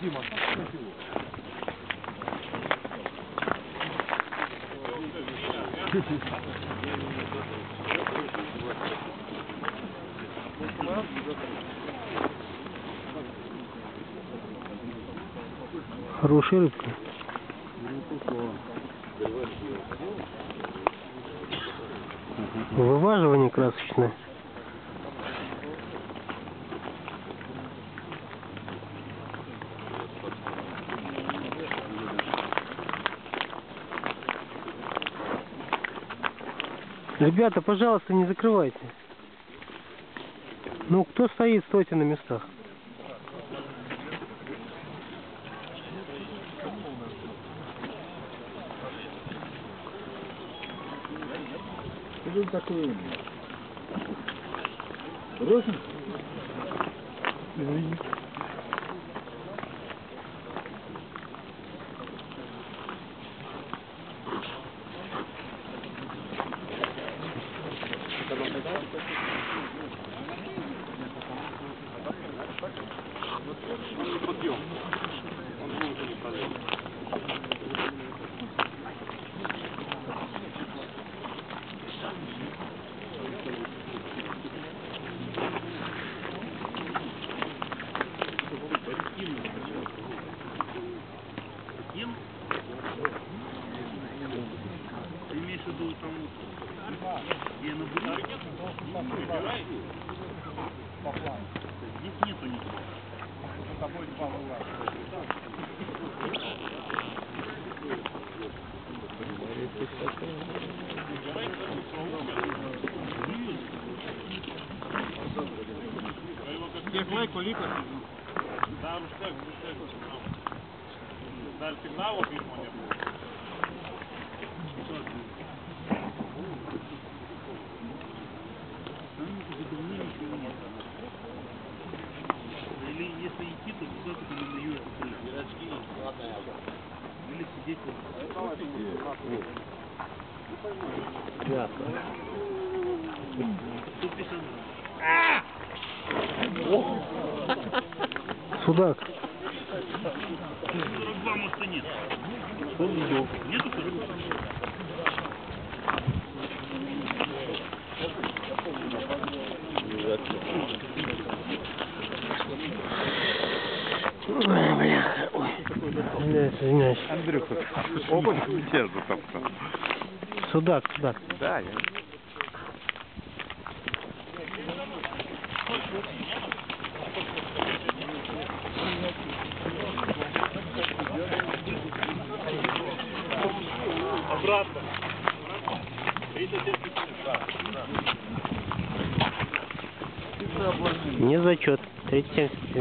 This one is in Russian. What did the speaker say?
Дима, Хорошая рыбка. Вываживание красочное. Ребята, пожалуйста, не закрывайте. Ну, кто стоит, стойте на местах. Ты такой умный. Росин? Извини. Ты имеешь в виду там, где на были? Здесь нету никого. Dar užteks, užteks. Dar signalo pirmo nebuvo. Или если идти, то куда то на мою эту крышу. Или сидеть вот. Тут пишет. Судак. 42 может и нет. Нету 42? Извиняюсь. Андрюха, окунь тебя затоптал. Судак, судак. Да, я... Обратно. Не зачет. 37